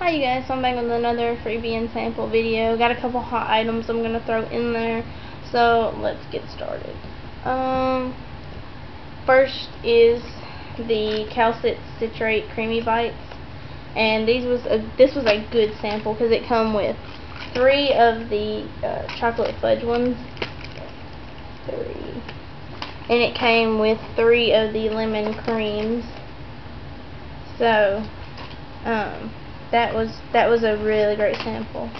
Hi you guys, I'm back with another freebie and sample video. Got a couple hot items I'm going to throw in there. So, let's get started. Um, first is the Calcit Citrate Creamy Bites. And these was a, this was a good sample because it come with three of the uh, chocolate fudge ones. Three. And it came with three of the lemon creams. So, um, that was that was a really great sample.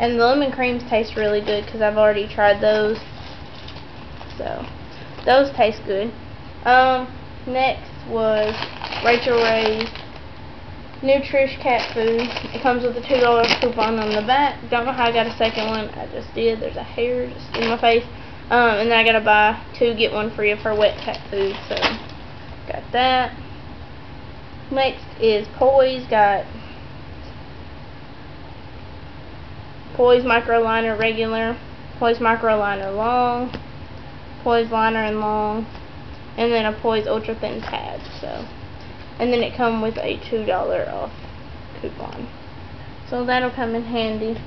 And the lemon creams taste really good because I've already tried those. So, those taste good. Um, next was Rachael Ray's Nutrish cat food. It comes with a $2 coupon on the back. Don't know how I got a second one. I just did. There's a hair just in my face. Um, and then I gotta buy two, get one free of her wet cat food. So, got that. Next is Poise. Got Poise Micro Liner Regular, Poise Micro Liner Long, Poise Liner and Long, and then a Poise Ultra Thin Pad. So, and then it come with a $2 off coupon. So that'll come in handy.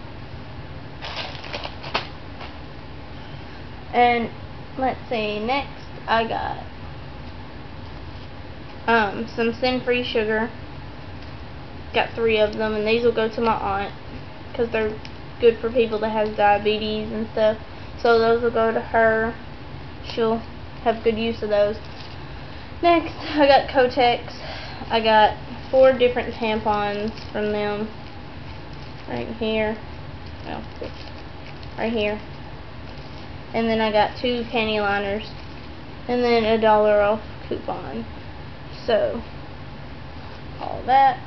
And let's see, next I got um, some sin-free sugar. Got three of them, and these will go to my aunt because they're good for people that has diabetes and stuff. So those will go to her. She'll have good use of those. Next, I got Kotex. I got four different tampons from them. Right here. Oh, right here. And then I got two panty liners. And then a dollar off coupon. So, all that.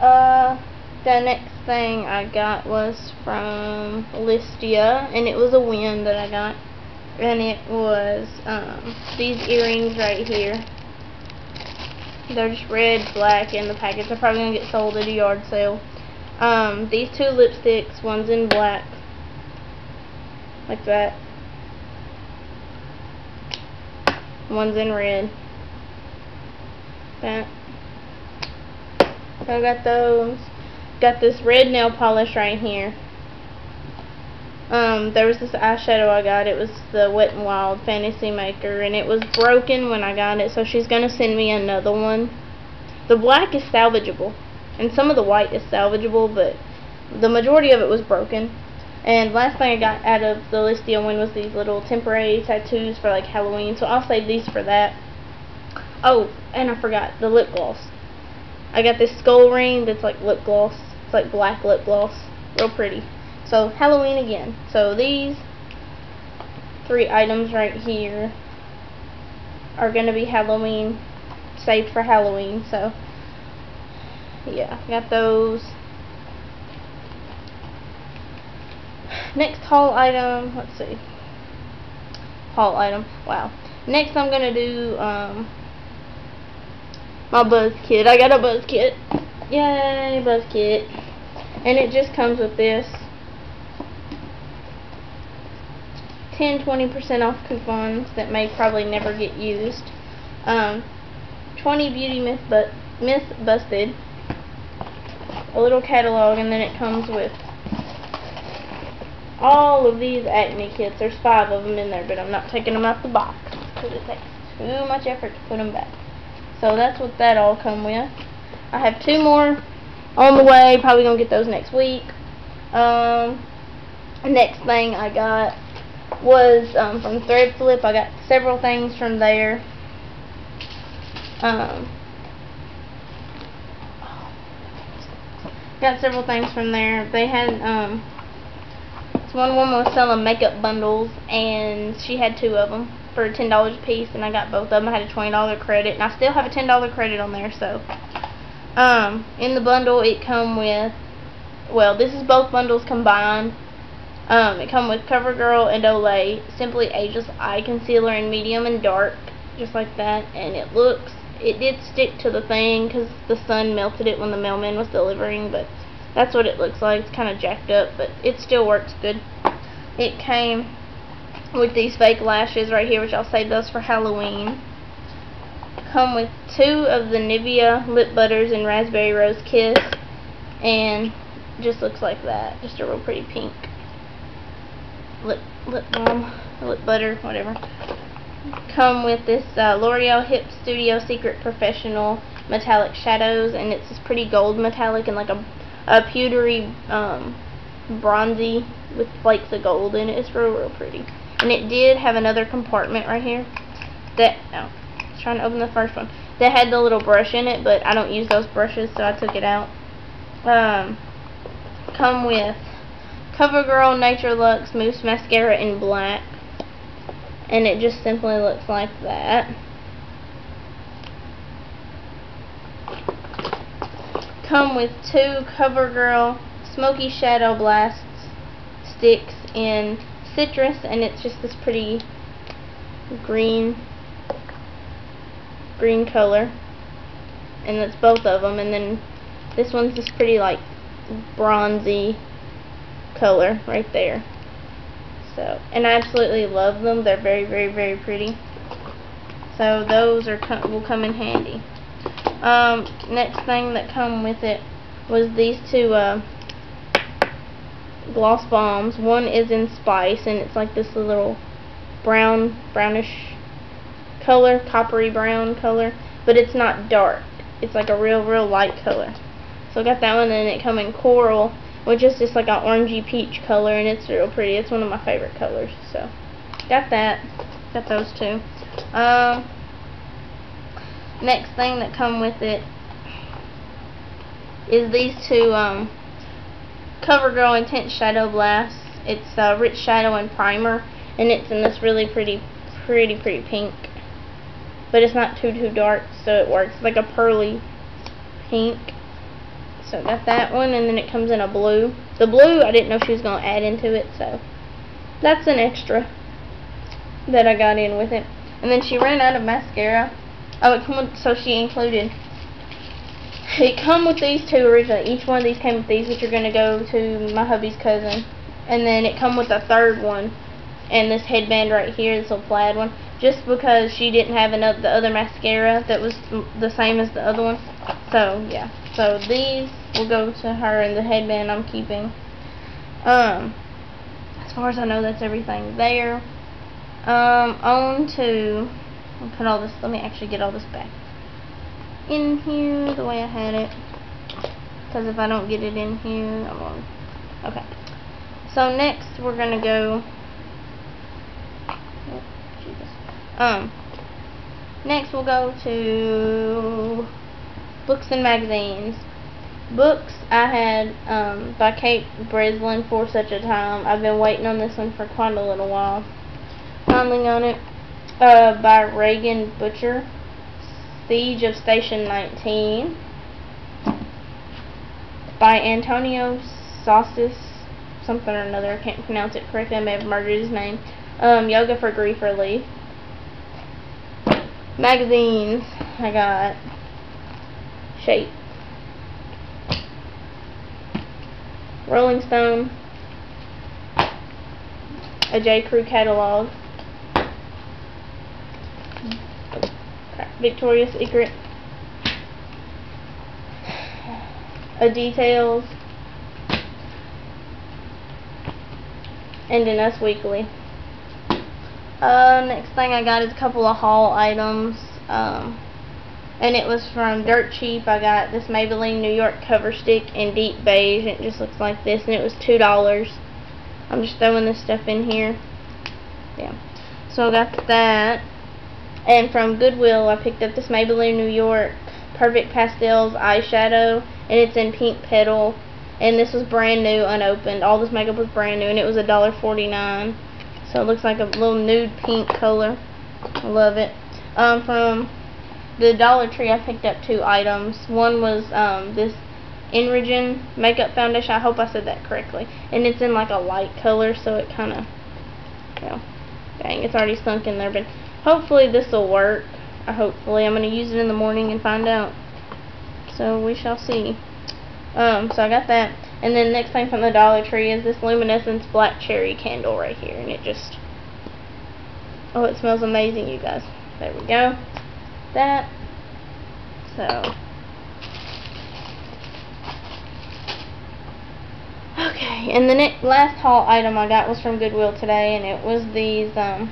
Uh, the next thing I got was from Listia, and it was a win that I got. And it was um, these earrings right here. They're just red, black in the package. They're probably going to get sold at a yard sale. Um, these two lipsticks, one's in black, like that. One's in red. That. So I got those. Got this red nail polish right here. Um, there was this eyeshadow I got. It was the Wet n Wild Fantasy Maker, and it was broken when I got it, so she's going to send me another one. The black is salvageable, and some of the white is salvageable, but the majority of it was broken. And last thing I got out of the Listia one was these little temporary tattoos for like Halloween, so I'll save these for that. Oh, and I forgot, the lip gloss. I got this skull ring that's like lip gloss. It's like black lip gloss. Real pretty. So, Halloween again. So, these three items right here are going to be Halloween, saved for Halloween. So, yeah, got those. Next haul item, let's see. Haul item, wow. Next I'm going to do um, my buzz kit. I got a buzz kit. Yay, buzz kit. And it just comes with this 10 20% off coupons that may probably never get used. Um, 20 beauty myth but myth busted. A little catalog and then it comes with all of these acne kits. There's five of them in there, but I'm not taking them out the box because it takes too much effort to put them back. So that's what that all come with. I have two more on the way. Probably going to get those next week. Um, next thing I got was um, from Threadflip. I got several things from there. Um, got several things from there. They had um, one woman was selling makeup bundles, and she had two of them for $10 a piece, and I got both of them. I had a $20 credit, and I still have a $10 credit on there, so. Um, in the bundle, it come with, well, this is both bundles combined. Um, it come with CoverGirl and Olay, Simply Ageless Eye Concealer in medium and dark, just like that, and it looks, it did stick to the thing, because the sun melted it when the mailman was delivering, but that's what it looks like. It's kind of jacked up, but it still works good. It came with these fake lashes right here, which I'll save those for Halloween. Come with two of the Nivea lip butters in Raspberry Rose Kiss. and just looks like that. Just a real pretty pink lip lip balm, lip butter, whatever. Come with this uh, L'Oreal Hip Studio Secret Professional metallic shadows, and it's this pretty gold metallic and like a a pewtery um, bronzy with flakes of gold in it. It's real real pretty. And it did have another compartment right here that was trying to open the first one that had the little brush in it, but I don't use those brushes, so I took it out. Um, come with CoverGirl NatureLuxe Mousse Mascara in black. And it just simply looks like that. Come with two CoverGirl Smoky Shadow Blast sticks in citrus and it's just this pretty green green color. And that's both of them and then this one's this pretty like bronzy color right there. So and I absolutely love them. They're very very very pretty. So those are will come in handy. Um, next thing that come with it was these two uh, gloss bombs. One is in spice and it's like this little brown brownish color, coppery brown color, but it's not dark. It's like a real, real light color. So I got that one, and it come in coral, which is just like an orangey peach color, and it's real pretty. It's one of my favorite colors. So got that. Got those two. Um, next thing that come with it is these two um, CoverGirl Intense Shadow Blast. It's uh, Rich Shadow and Primer, and it's in this really pretty, pretty, pretty pink but it's not too too dark so it works. Like a pearly pink. So got that one and then it comes in a blue. The blue I didn't know she was going to add into it so that's an extra that I got in with it. And then she ran out of mascara. Oh it come with, so she included it come with these two originally each one of these came with these which are going to go to my hubby's cousin. And then it come with a third one and this headband right here this little plaid one just because she didn't have another the other mascara that was the same as the other one. So yeah, so these will go to her, and the headband I'm keeping. Um, as far as I know, that's everything there. Um, on to I'll put all this. Let me actually get all this back in here the way I had it. Because if I don't get it in here, I'm on. Okay. So next we're gonna go Um, next we'll go to books and magazines. Books I had um, by Kate Breslin for such a time. I've been waiting on this one for quite a little while. Finally on it. Uh, by Reagan Butcher. Siege of Station 19. By Antonio Sausys. Something or another. I can't pronounce it correctly. I may have murdered his name. Um, Yoga for Grief Relief magazines. I got Shape. Rolling Stone. A J. Crew catalog. Victoria's Secret. A Details. And an Us Weekly uh, next thing I got is a couple of haul items. Um, and it was from Dirt Cheap. I got this Maybelline New York cover stick in deep beige. It just looks like this. And it was $2. I'm just throwing this stuff in here. Yeah. So I got that. And from Goodwill, I picked up this Maybelline New York Perfect Pastels eyeshadow. And it's in pink petal. And this was brand new, unopened. All this makeup was brand new. And it was $1.49. So it looks like a little nude pink color. I love it. Um, from the Dollar Tree, I picked up two items. One was um, this Inrigen makeup foundation. I hope I said that correctly. And it's in like a light color, so it kind of, you know, dang, it's already sunk in there. But hopefully this will work. Uh, hopefully I'm going to use it in the morning and find out. So we shall see. Um, so I got that. And then next thing from the Dollar Tree is this Luminescence Black Cherry candle right here. And it just, oh, it smells amazing, you guys. There we go. That. So. Okay, and the next, last haul item I got was from Goodwill today, and it was these um,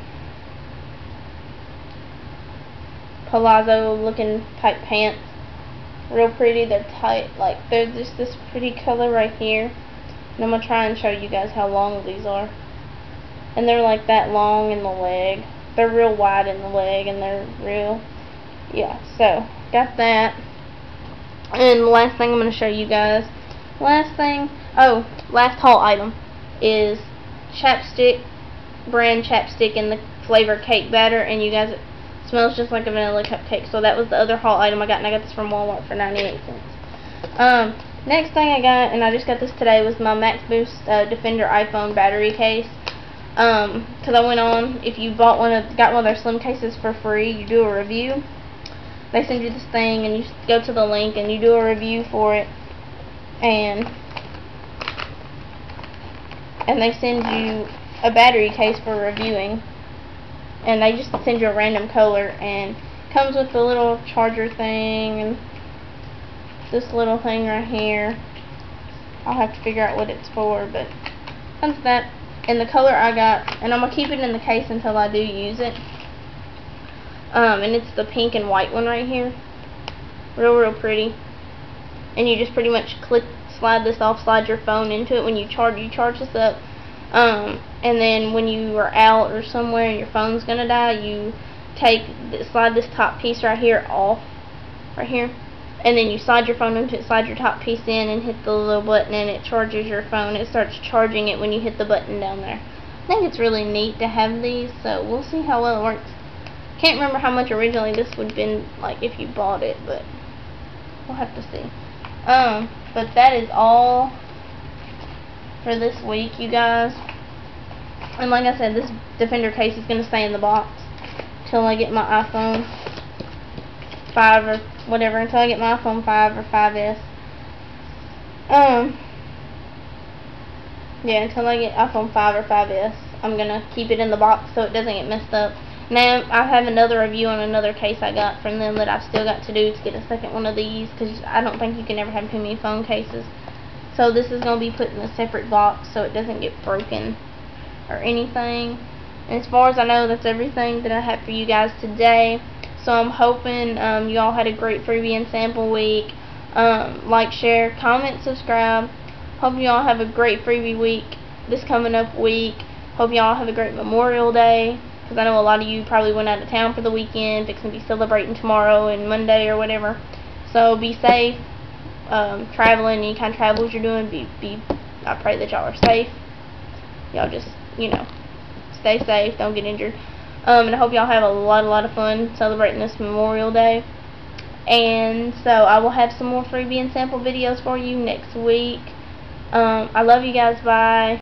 palazzo looking type pants. Real pretty. They're tight. Like they're just this pretty color right here. And I'm gonna try and show you guys how long these are. And they're like that long in the leg. They're real wide in the leg, and they're real. Yeah. So got that. And last thing I'm gonna show you guys. Last thing. Oh, last haul item is chapstick brand chapstick in the flavor cake batter and you guys smells just like a vanilla cupcake. So that was the other haul item I got, and I got this from Walmart for 98 cents. Um, next thing I got, and I just got this today, was my Max Boost uh, Defender iPhone battery case. Um, cause I went on, if you bought one of, got one of their slim cases for free, you do a review. They send you this thing, and you go to the link, and you do a review for it, and and they send you a battery case for reviewing and they just send you a random color and comes with the little charger thing and this little thing right here. I'll have to figure out what it's for but comes that and the color I got and I'm gonna keep it in the case until I do use it. Um, and it's the pink and white one right here. Real real pretty. And you just pretty much click slide this off slide your phone into it. When you charge you charge this up um, and then when you are out or somewhere and your phone's gonna die, you take slide this top piece right here off, right here, and then you slide your phone into it, slide your top piece in, and hit the little button, and it charges your phone. It starts charging it when you hit the button down there. I think it's really neat to have these, so we'll see how well it works. Can't remember how much originally this would have been like if you bought it, but we'll have to see. Um, but that is all for this week, you guys. And like I said, this Defender case is going to stay in the box until I get my iPhone 5 or whatever, until I get my iPhone 5 or 5S. Um, yeah, until I get iPhone 5 or 5S, I'm going to keep it in the box so it doesn't get messed up. Now, I have another review on another case I got from them that I've still got to do to get a second one of these, because I don't think you can ever have too many phone cases. So this is going to be put in a separate box so it doesn't get broken or anything. And as far as I know, that's everything that I have for you guys today. So I'm hoping um, you all had a great freebie and sample week. Um, like, share, comment, subscribe. Hope you all have a great freebie week this coming up week. Hope you all have a great Memorial Day. Because I know a lot of you probably went out of town for the weekend. It's going to be celebrating tomorrow and Monday or whatever. So be safe um, traveling, any kind of travels you're doing, be, be, I pray that y'all are safe. Y'all just, you know, stay safe, don't get injured. Um, and I hope y'all have a lot, a lot of fun celebrating this Memorial Day. And so I will have some more freebie and sample videos for you next week. Um, I love you guys. Bye.